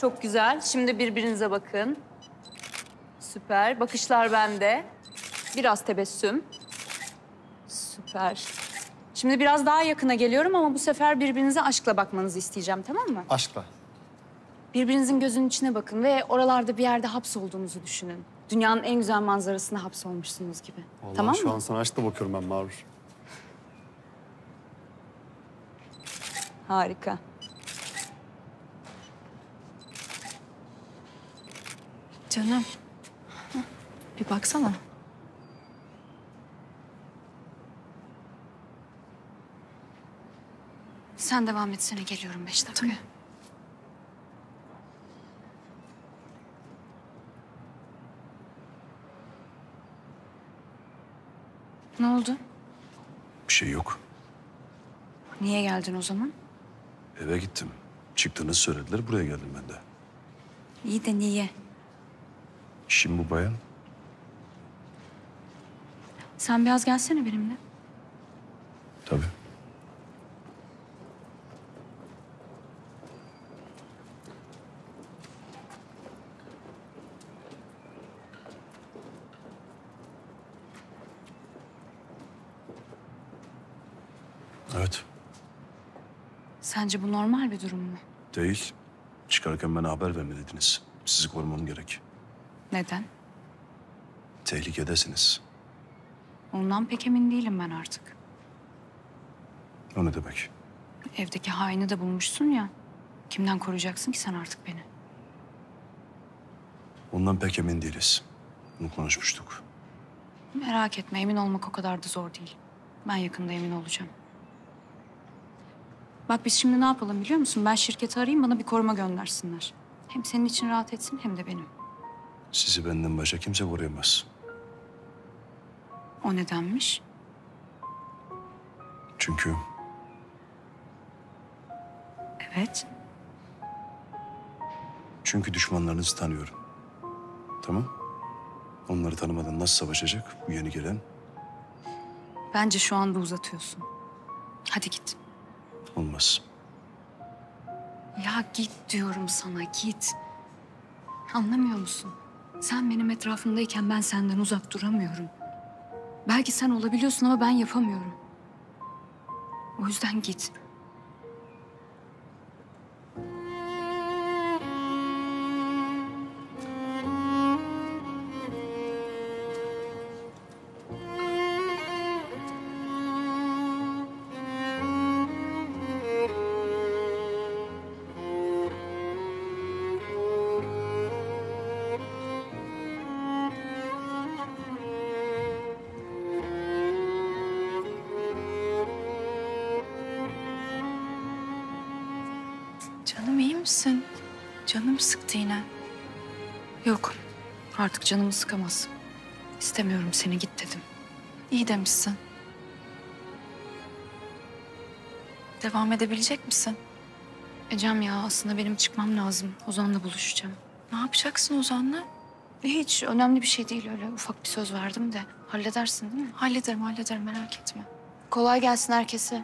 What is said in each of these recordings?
Çok güzel. Şimdi birbirinize bakın. Süper. Bakışlar bende. Biraz tebessüm. Süper. Şimdi biraz daha yakına geliyorum ama bu sefer birbirinize aşkla bakmanızı isteyeceğim tamam mı? Aşkla. Birbirinizin gözünün içine bakın ve oralarda bir yerde hapsolduğunuzu düşünün. Dünyanın en güzel manzarasına hapsolmuşsunuz gibi. Vallahi tamam şu mı? an sana aşkla bakıyorum ben Mağrur. Harika. Canım. Bir baksana. Sen devam etsene geliyorum beş dakikaya. Ne oldu? Bir şey yok. Niye geldin o zaman? Eve gittim. Çıktığınızı söylediler. Buraya geldim ben de. İyi de niye? İşim bu bayan. Sen biraz gelsene benimle. Tabii. Evet, Sence bu normal bir durum mu? değil. Çıkarken bana haber verme dediniz. Sizi korumam gerek. Neden? Tehlikedesiniz. Ondan pek emin değilim ben artık. O ne demek? Evdeki haini de bulmuşsun ya. Kimden koruyacaksın ki sen artık beni? Ondan pek emin değiliz. Bunu konuşmuştuk. Merak etme emin olmak o kadar da zor değil. Ben yakında emin olacağım. Bak biz şimdi ne yapalım biliyor musun? Ben şirketi arayayım bana bir koruma göndersinler. Hem senin için rahat etsin hem de benim. Sizi benden başka kimse koruyamaz. O nedenmiş? Çünkü Evet. çünkü düşmanlarınızı tanıyorum. Tamam? Onları tanımadan nasıl savaşacak bu yeni gelen? Bence şu anda uzatıyorsun. Hadi git. Olmaz. Ya git diyorum sana git. Anlamıyor musun? Sen benim etrafımdayken ben senden uzak duramıyorum. Belki sen olabiliyorsun ama ben yapamıyorum. O yüzden git. Canım iyi misin? Canım sıktı yine. Yok artık canımı sıkamaz. İstemiyorum seni git dedim. İyi demişsin. Devam edebilecek misin? Ecem ya aslında benim çıkmam lazım. Ozan'la buluşacağım. Ne yapacaksın Ozan'la? Hiç önemli bir şey değil öyle. Ufak bir söz verdim de. Halledersin değil mi? Hallederim, hallederim merak etme. Kolay gelsin herkese.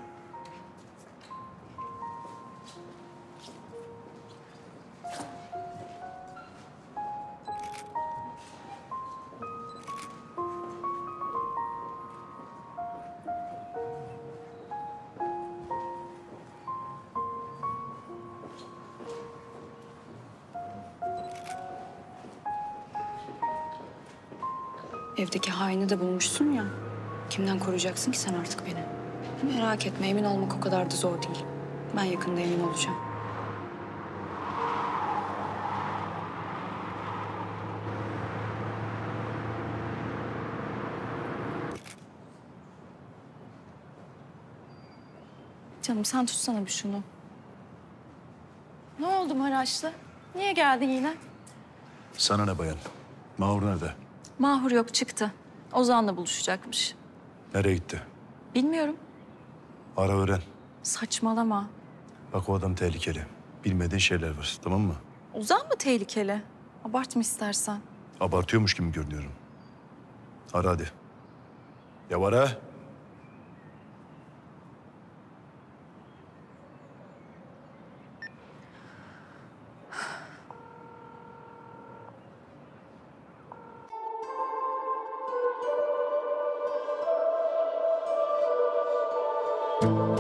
Evdeki haini de bulmuşsun ya. Kimden koruyacaksın ki sen artık beni? Merak etme emin olmak o kadar da zor değil. Ben yakında emin olacağım. Canım sen tutsana bir şunu. Ne oldu Maraşlı? Niye geldin yine? Sana ne bayan? Mahur nerede? Mahur yok çıktı. Ozan'la buluşacakmış. Nereye gitti? Bilmiyorum. Ara öğren. Saçmalama. Bak o adam tehlikeli. Bilmediğin şeyler var tamam mı? Ozan mı tehlikeli? Abartma istersen. Abartıyormuş gibi görünüyorum. Ara hadi. Ya ara. Ozan.